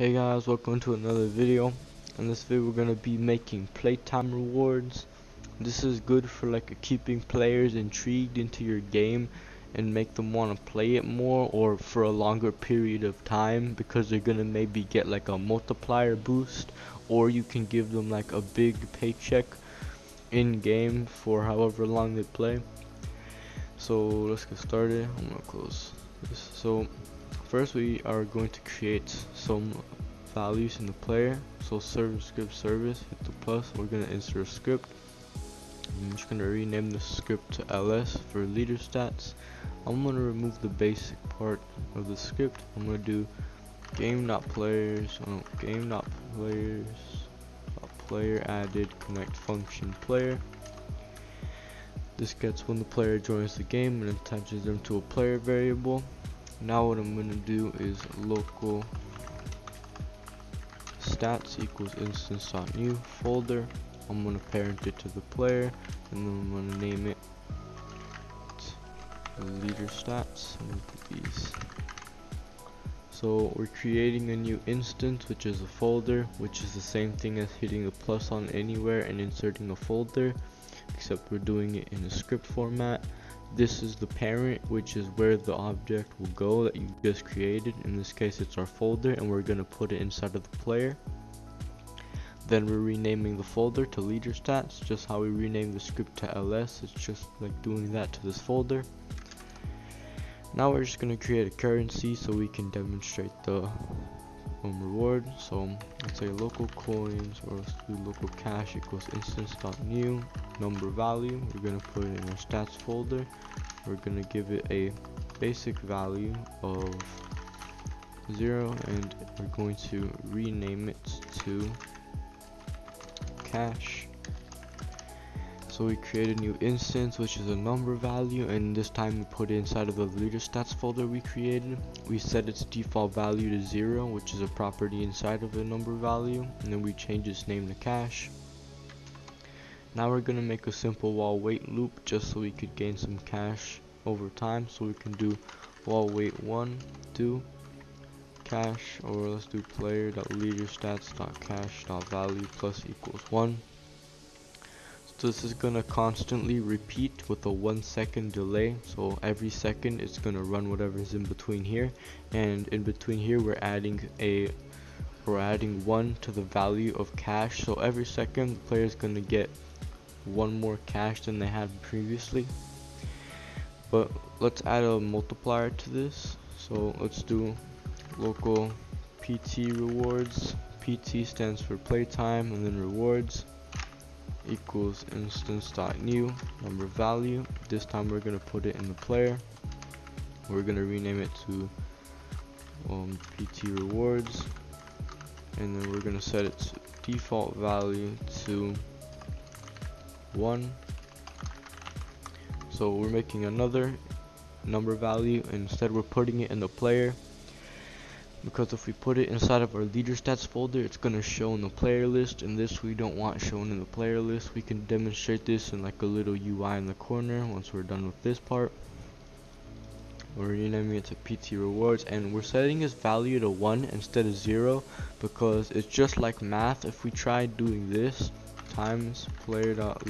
Hey guys, welcome to another video. In this video we're gonna be making playtime rewards. This is good for like keeping players intrigued into your game and make them want to play it more or for a longer period of time because they're gonna maybe get like a multiplier boost or you can give them like a big paycheck in game for however long they play. So let's get started. I'm gonna close this. So First we are going to create some values in the player. So server script service, hit the plus, we're going to insert a script. I'm just going to rename the script to ls for leader stats. I'm going to remove the basic part of the script. I'm going to do game not players, oh, game not players, player added connect function player. This gets when the player joins the game and attaches them to a player variable now what I'm gonna do is local stats equals instance.new folder. I'm gonna parent it to the player and then I'm gonna name it leader stats these so we're creating a new instance which is a folder which is the same thing as hitting a plus on anywhere and inserting a folder except we're doing it in a script format this is the parent which is where the object will go that you just created. In this case it's our folder and we're going to put it inside of the player. Then we're renaming the folder to leader stats just how we rename the script to ls it's just like doing that to this folder. Now we're just going to create a currency so we can demonstrate the um, reward. So let's say local coins or let's do local cash equals instance.new number value. We're going to put it in our stats folder. We're going to give it a basic value of 0 and we're going to rename it to cash so we create a new instance which is a number value and this time we put it inside of the leader stats folder we created. We set its default value to 0 which is a property inside of the number value and then we change its name to cash. Now we're going to make a simple while wait loop just so we could gain some cash over time so we can do while wait 1 2 cash or let's do player.leaderstats.cash.value plus equals 1 this is gonna constantly repeat with a one second delay. So every second it's gonna run whatever is in between here. And in between here we're adding a we're adding one to the value of cash. So every second the player is gonna get one more cash than they had previously. But let's add a multiplier to this. So let's do local pt rewards. Pt stands for playtime and then rewards equals instance.new number value. This time we're going to put it in the player. We're going to rename it to um, PT rewards and then we're going to set its default value to 1 so we're making another number value instead we're putting it in the player because if we put it inside of our leader stats folder it's going to show in the player list and this we don't want shown in the player list. We can demonstrate this in like a little UI in the corner once we're done with this part. We're renaming it to PT rewards and we're setting its value to 1 instead of 0 because it's just like math. If we try doing this times player dot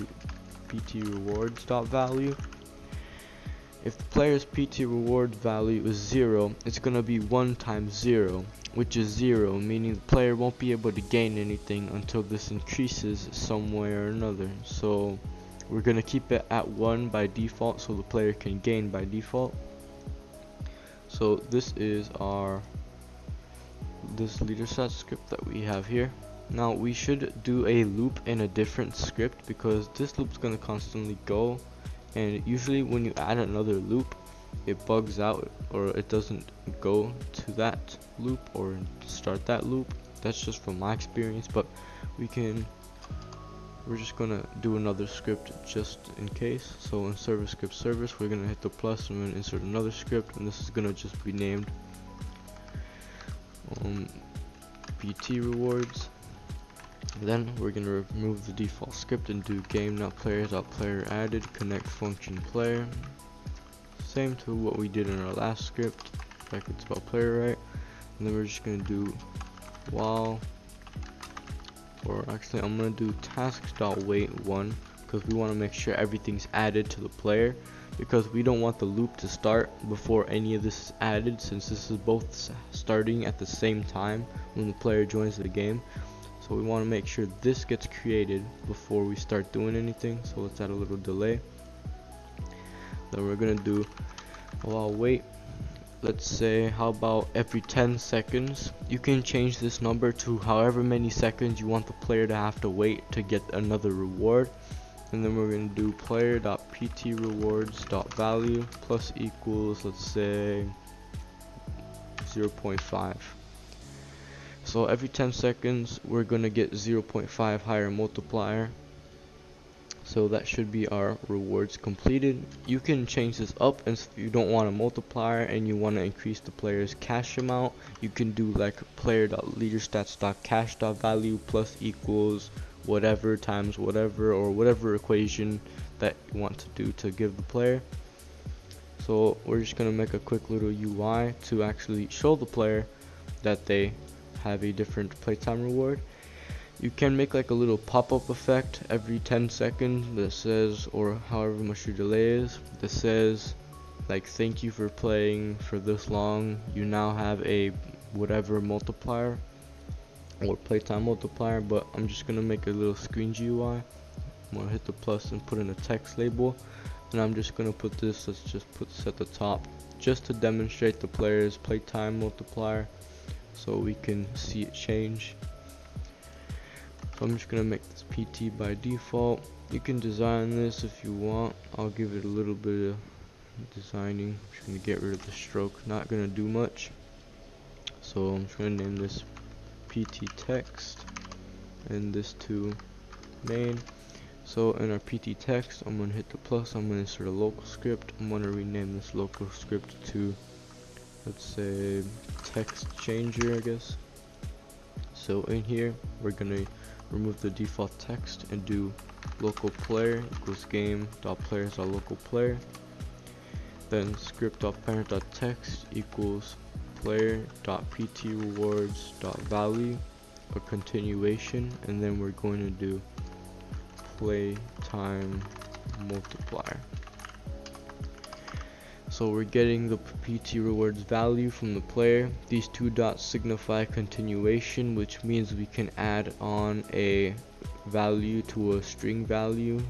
if the player's PT reward value is 0, it's going to be 1 times 0, which is 0, meaning the player won't be able to gain anything until this increases some way or another. So we're going to keep it at 1 by default so the player can gain by default. So this is our this leader set script that we have here. Now we should do a loop in a different script because this loop is going to constantly go and usually when you add another loop it bugs out or it doesn't go to that loop or start that loop. That's just from my experience but we can we're just gonna do another script just in case. So in service script service we're gonna hit the plus and we're insert another script and this is gonna just be named um, PT rewards then we're going to remove the default script and do game not player dot player added connect function player. Same to what we did in our last script, brackets about player right. And then we're just going to do while or actually I'm gonna do tasks.wait one because we want to make sure everything's added to the player because we don't want the loop to start before any of this is added since this is both starting at the same time when the player joins the game so we want to make sure this gets created before we start doing anything so let's add a little delay. Then we're gonna do while wait. Let's say how about every 10 seconds? You can change this number to however many seconds you want the player to have to wait to get another reward. And then we're going to do player.ptrewards.value plus equals let's say 0.5 so every 10 seconds we're going to get 0.5 higher multiplier. So that should be our rewards completed. You can change this up and if you don't want a multiplier and you want to increase the player's cash amount you can do like player.leaderstats.cash.value plus equals whatever times whatever or whatever equation that you want to do to give the player. So we're just going to make a quick little UI to actually show the player that they have a different playtime reward. You can make like a little pop-up effect every 10 seconds that says or however much your delay is that says like thank you for playing for this long. You now have a whatever multiplier or playtime multiplier but I'm just gonna make a little screen GUI I'm gonna hit the plus and put in a text label and I'm just gonna put this let's just put this at the top just to demonstrate the player's playtime multiplier so we can see it change. So I'm just gonna make this PT by default. You can design this if you want. I'll give it a little bit of designing. I'm just gonna get rid of the stroke. Not gonna do much. So I'm just gonna name this PT text and this to main. So in our PT text I'm gonna hit the plus. I'm gonna insert a local script. I'm gonna rename this local script to let's say text changer I guess. So in here we're gonna remove the default text and do local player equals game dot players dot local player. Then script dot parent dot text equals player dot pt rewards dot value a continuation and then we're going to do play time multiplier so we're getting the PT rewards value from the player. These two dots signify continuation, which means we can add on a value to a string value.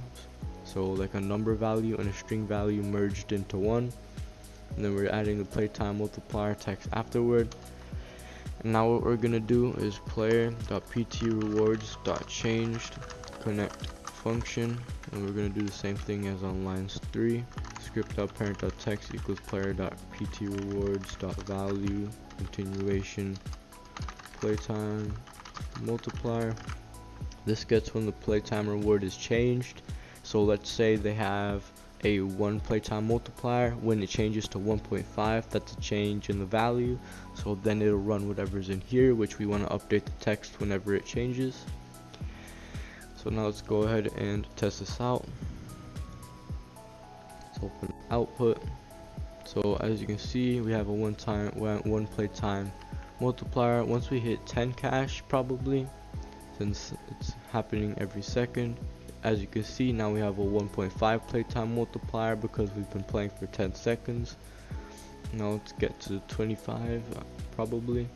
So like a number value and a string value merged into one. And then we're adding the playtime multiplier text afterward. And now what we're gonna do is player.pt rewards.changed connect function and we're gonna do the same thing as on lines 3 script.parent.text equals player.pt rewards.value continuation playtime multiplier. This gets when the playtime reward is changed. So let's say they have a 1 playtime multiplier. When it changes to 1.5 that's a change in the value. So then it'll run whatever's in here which we want to update the text whenever it changes. So now let's go ahead and test this out open output. So as you can see we have a one time one play time multiplier. Once we hit 10 cash probably since it's happening every second as you can see now we have a 1.5 playtime multiplier because we've been playing for 10 seconds. Now let's get to 25 uh, probably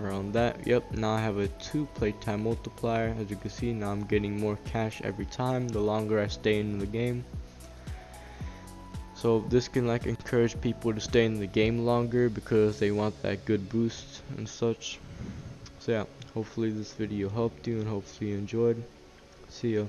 around that. Yep now I have a 2 playtime multiplier. As you can see now I'm getting more cash every time. The longer I stay in the game so this can like encourage people to stay in the game longer because they want that good boost and such. So yeah, hopefully this video helped you and hopefully you enjoyed. See ya.